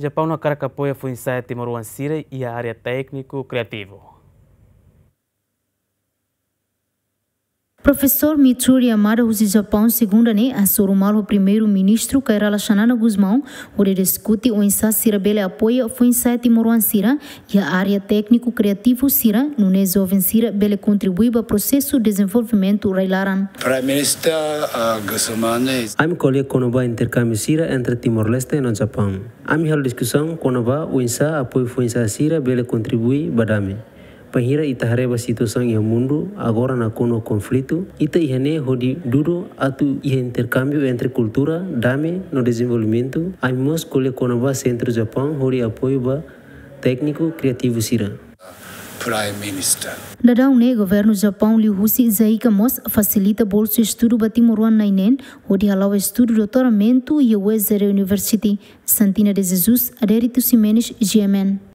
Japão na cara que apoia foi ensaio Timor-Leste e a área técnico-criativo. Professor Mitsuri Amada Husi Japão, segunda né, a Sorumal, o primeiro-ministro, Kairala Xanana Guzmão, onde discute o ensaio Sirabele apoia foi ensaio Timor Sira e a área técnico-criativo Sira, no jovem Sira, Bele contribui para o processo de desenvolvimento Railaran. Prime Minister uh, Guzmane Ami colhe konoba intercâmbio Sira entre Timor-Leste e Japão. Ami hal discussão konoba o ensaio apoio foi ensaio Sira, Bele contribui badame. Pahira ita hareba situação ia mundo agora na kono conflito ita ihane hodi duro atu ihe intercâmbio entre cultura dame no desenvolvimento. Aimos kole kono ba centro Japão hori apoio ba técnico criativo sira. Prime Minister. Dadau ne governo Japão li husi zaika mos facilita bolsa estudo ba Timoruan nainen hodi halau estudo doutoramento e Wesere University Santina de Jesus Adérito Simenes GMN